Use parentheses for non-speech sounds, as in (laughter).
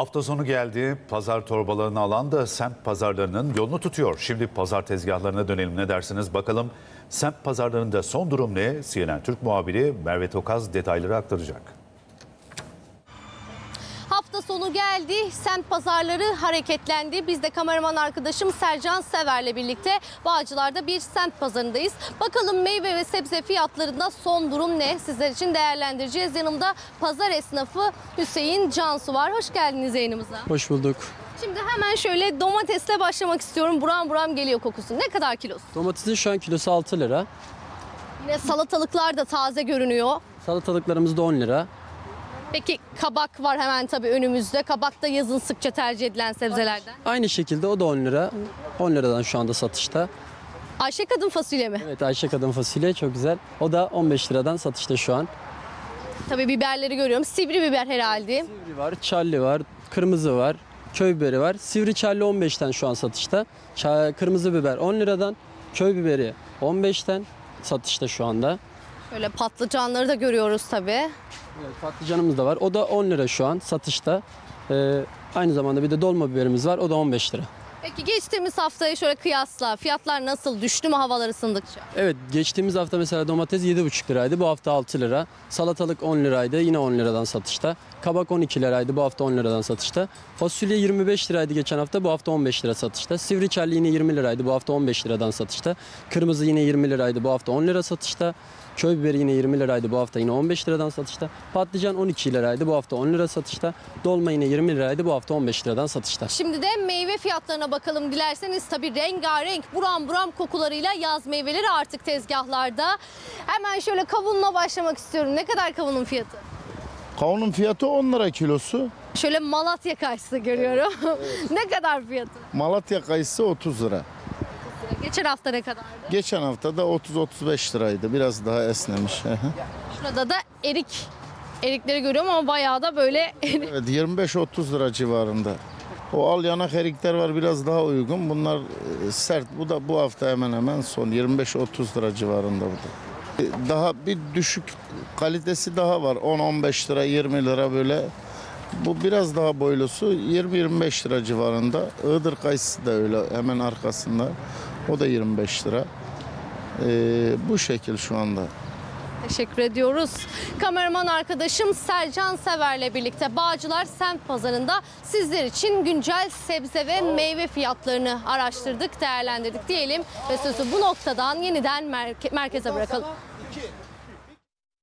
Hafta sonu geldi. Pazar torbalarını alan da semt pazarlarının yolunu tutuyor. Şimdi pazar tezgahlarına dönelim ne dersiniz bakalım. Semt pazarlarında son durum ne? CNN Türk muhabiri Merve Tokaz detayları aktaracak. Sonu geldi, semt pazarları hareketlendi. Biz de kameraman arkadaşım Sercan Sever'le birlikte Bağcılar'da bir semt pazarındayız. Bakalım meyve ve sebze fiyatlarında son durum ne? Sizler için değerlendireceğiz. Yanımda pazar esnafı Hüseyin Cansu var. Hoş geldiniz yayınımıza. Hoş bulduk. Şimdi hemen şöyle domatesle başlamak istiyorum. Buram buram geliyor kokusu. Ne kadar kilosu? Domatesin şu an kilosu 6 lira. Yine salatalıklar da taze görünüyor. Salatalıklarımız da 10 lira. Peki kabak var hemen tabii önümüzde. Kabak da yazın sıkça tercih edilen sebzelerden. Aynı şekilde o da 10 lira. 10 liradan şu anda satışta. Ayşe kadın fasulye mi? Evet Ayşe kadın fasulye çok güzel. O da 15 liradan satışta şu an. Tabii biberleri görüyorum. Sivri biber herhalde. Sivri var, çalli var, kırmızı var, köy biberi var. Sivri çalli 15'ten şu an satışta. Ça- kırmızı biber 10 liradan, köy biberi 15'ten satışta şu anda. Şöyle patlıcanları da görüyoruz tabii. Evet, patlıcanımız da var. O da 10 lira şu an satışta. Ee, aynı zamanda bir de dolma biberimiz var. O da 15 lira. Peki geçtiğimiz haftayı şöyle kıyasla. Fiyatlar nasıl? Düştü mü havalar ısındıkça? Evet geçtiğimiz hafta mesela domates 7,5 liraydı. Bu hafta 6 lira. Salatalık 10 liraydı. Yine 10 liradan satışta. Kabak 12 liraydı. Bu hafta 10 liradan satışta. Fasulye 25 liraydı geçen hafta. Bu hafta 15 lira satışta. Sivri çelli yine 20 liraydı. Bu hafta 15 liradan satışta. Kırmızı yine 20 liraydı. Bu hafta 10 lira satışta. Köy biberi yine 20 liraydı. Bu hafta yine 15 liradan satışta. Patlıcan 12 liraydı. Bu hafta 10 lira satışta. Dolma yine 20 liraydı. Bu hafta 15 liradan satışta. Şimdi de meyve fiyatlarına bakalım dilerseniz. Tabii rengarenk, buram buram kokularıyla yaz meyveleri artık tezgahlarda. Hemen şöyle kavunla başlamak istiyorum. Ne kadar kavunun fiyatı? Kavunun fiyatı 10 lira kilosu. Şöyle Malatya kayısı görüyorum. (laughs) ne kadar fiyatı? Malatya kayısı 30 lira. Geçen hafta ne kadardı? Geçen hafta da 30-35 liraydı. Biraz daha esnemiş. Şurada da erik. Erikleri görüyorum ama bayağı da böyle (laughs) evet 25-30 lira civarında. O al yanak erikler var biraz daha uygun. Bunlar e, sert. Bu da bu hafta hemen hemen son 25-30 lira civarında bu da. E, Daha bir düşük kalitesi daha var. 10-15 lira 20 lira böyle. Bu biraz daha boylusu 20-25 lira civarında. Iğdır kayısı da öyle hemen arkasında. O da 25 lira. E, bu şekil şu anda. Teşekkür ediyoruz. Kameraman arkadaşım Sercan Sever'le birlikte Bağcılar Semt Pazarı'nda sizler için güncel sebze ve meyve fiyatlarını araştırdık, değerlendirdik diyelim ve sözü bu noktadan yeniden merke- merkeze bırakalım.